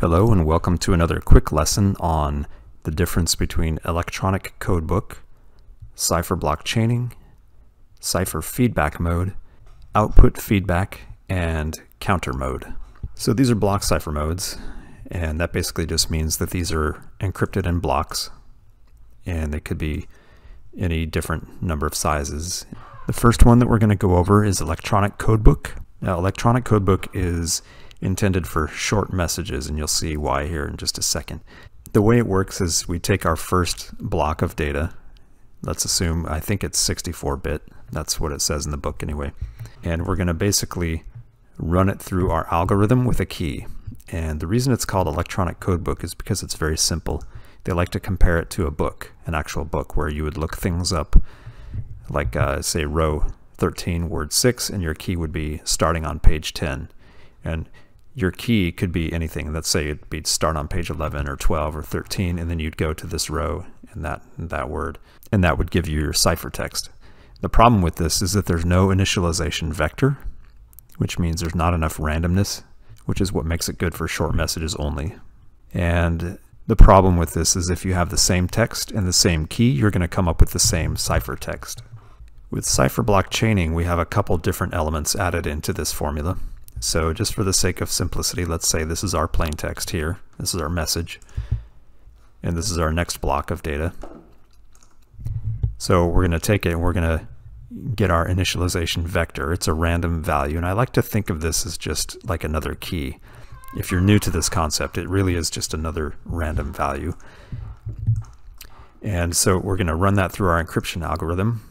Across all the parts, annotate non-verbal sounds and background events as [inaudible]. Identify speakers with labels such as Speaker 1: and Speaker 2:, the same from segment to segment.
Speaker 1: Hello and welcome to another quick lesson on the difference between electronic codebook, cipher block chaining, cipher feedback mode, output feedback, and counter mode. So these are block cipher modes, and that basically just means that these are encrypted in blocks, and they could be any different number of sizes. The first one that we're going to go over is electronic codebook. Now electronic codebook is intended for short messages, and you'll see why here in just a second. The way it works is we take our first block of data. Let's assume, I think it's 64-bit. That's what it says in the book anyway. And we're going to basically run it through our algorithm with a key. And the reason it's called electronic codebook is because it's very simple. They like to compare it to a book, an actual book, where you would look things up, like uh, say row 13, word 6, and your key would be starting on page 10. And your key could be anything. Let's say it'd be start on page 11 or 12 or 13, and then you'd go to this row and that, that word, and that would give you your ciphertext. The problem with this is that there's no initialization vector, which means there's not enough randomness, which is what makes it good for short messages only. And the problem with this is if you have the same text and the same key, you're going to come up with the same ciphertext. With cipher block chaining, we have a couple different elements added into this formula. So just for the sake of simplicity, let's say this is our plain text here. This is our message. And this is our next block of data. So we're going to take it and we're going to get our initialization vector. It's a random value. And I like to think of this as just like another key. If you're new to this concept, it really is just another random value. And so we're going to run that through our encryption algorithm.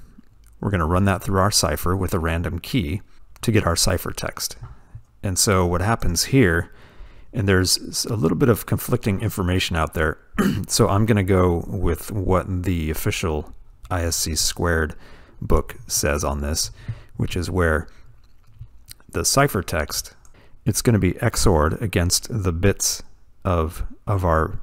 Speaker 1: We're going to run that through our cipher with a random key to get our ciphertext. And so what happens here, and there's a little bit of conflicting information out there. [clears throat] so I'm going to go with what the official ISC squared book says on this, which is where the ciphertext, it's going to be XORed against the bits of, of our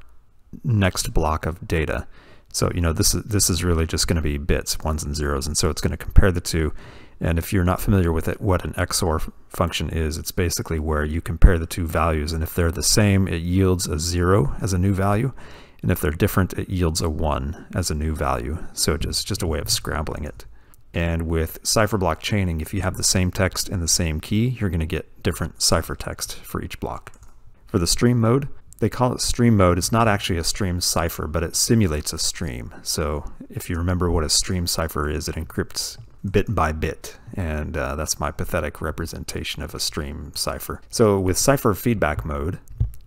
Speaker 1: next block of data. So, you know, this is, this is really just going to be bits, ones and zeros. And so it's going to compare the two and if you're not familiar with it, what an XOR function is, it's basically where you compare the two values. And if they're the same, it yields a zero as a new value. And if they're different, it yields a one as a new value. So it's just, just a way of scrambling it. And with cipher block chaining, if you have the same text and the same key, you're going to get different ciphertext for each block. For the stream mode, they call it stream mode. It's not actually a stream cipher, but it simulates a stream. So if you remember what a stream cipher is, it encrypts bit by bit, and uh, that's my pathetic representation of a stream cipher. So with cipher feedback mode,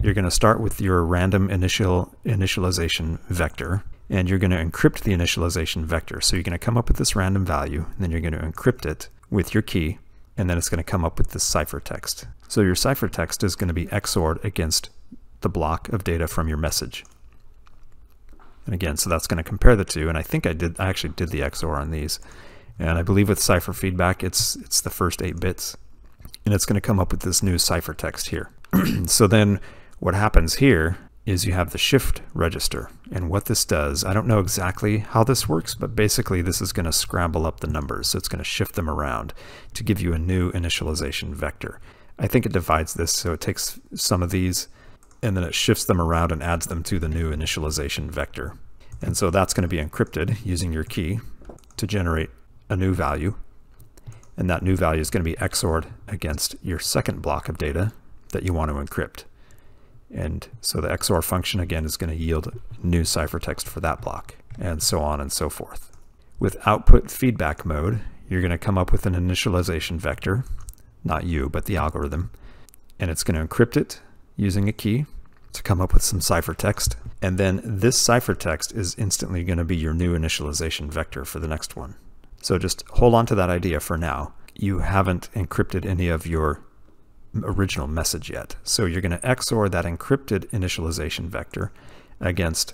Speaker 1: you're going to start with your random initial initialization vector, and you're going to encrypt the initialization vector. So you're going to come up with this random value, and then you're going to encrypt it with your key, and then it's going to come up with this ciphertext. So your ciphertext is going to be XORed against the block of data from your message. And again, so that's going to compare the two, and I think I did I actually did the XOR on these. And I believe with cipher feedback, it's, it's the first eight bits. And it's going to come up with this new ciphertext here. [clears throat] so then what happens here is you have the shift register. And what this does, I don't know exactly how this works, but basically this is going to scramble up the numbers. So it's going to shift them around to give you a new initialization vector. I think it divides this, so it takes some of these and then it shifts them around and adds them to the new initialization vector. And so that's going to be encrypted using your key to generate a new value, and that new value is going to be XORed against your second block of data that you want to encrypt. And so the XOR function again is going to yield new ciphertext for that block, and so on and so forth. With output feedback mode, you're going to come up with an initialization vector, not you, but the algorithm, and it's going to encrypt it using a key to come up with some ciphertext. And then this ciphertext is instantly going to be your new initialization vector for the next one. So just hold on to that idea for now. You haven't encrypted any of your original message yet. So you're going to XOR that encrypted initialization vector against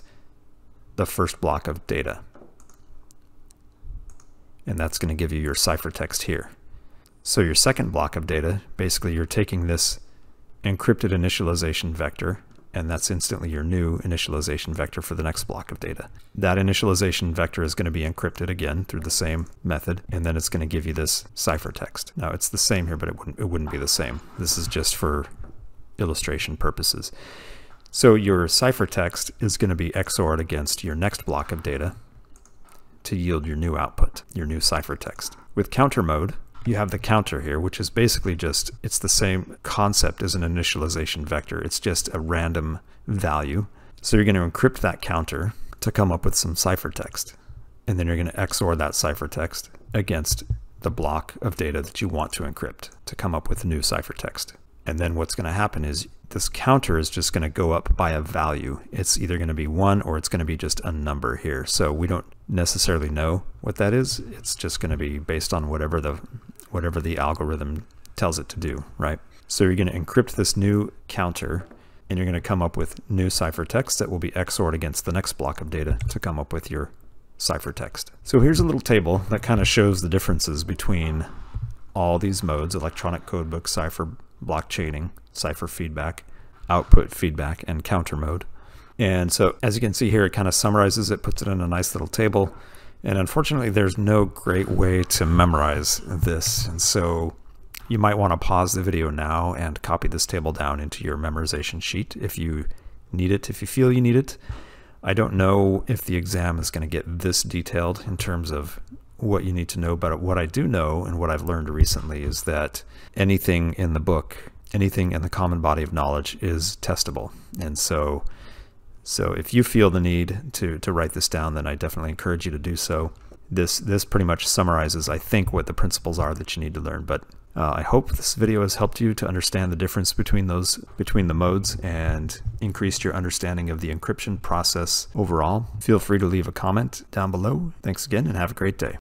Speaker 1: the first block of data. And that's going to give you your ciphertext here. So your second block of data, basically you're taking this encrypted initialization vector and that's instantly your new initialization vector for the next block of data. That initialization vector is going to be encrypted again through the same method, and then it's going to give you this ciphertext. Now it's the same here, but it wouldn't, it wouldn't be the same. This is just for illustration purposes. So your ciphertext is going to be XORed against your next block of data to yield your new output, your new ciphertext. With counter mode, you have the counter here, which is basically just, it's the same concept as an initialization vector. It's just a random value. So you're going to encrypt that counter to come up with some ciphertext. And then you're going to XOR that ciphertext against the block of data that you want to encrypt to come up with new ciphertext. And then what's going to happen is this counter is just going to go up by a value. It's either going to be one or it's going to be just a number here. So we don't necessarily know what that is. It's just going to be based on whatever the whatever the algorithm tells it to do, right? So you're going to encrypt this new counter and you're going to come up with new ciphertext that will be XORed against the next block of data to come up with your ciphertext. So here's a little table that kind of shows the differences between all these modes, electronic codebook, cipher, blockchaining, cipher feedback, output feedback, and counter mode. And so as you can see here, it kind of summarizes it, puts it in a nice little table. And unfortunately, there's no great way to memorize this. And so you might want to pause the video now and copy this table down into your memorization sheet if you need it, if you feel you need it. I don't know if the exam is going to get this detailed in terms of what you need to know, but what I do know and what I've learned recently is that anything in the book, anything in the common body of knowledge is testable. And so so if you feel the need to to write this down, then I definitely encourage you to do so. This this pretty much summarizes, I think, what the principles are that you need to learn. But uh, I hope this video has helped you to understand the difference between those between the modes and increased your understanding of the encryption process overall. Feel free to leave a comment down below. Thanks again and have a great day.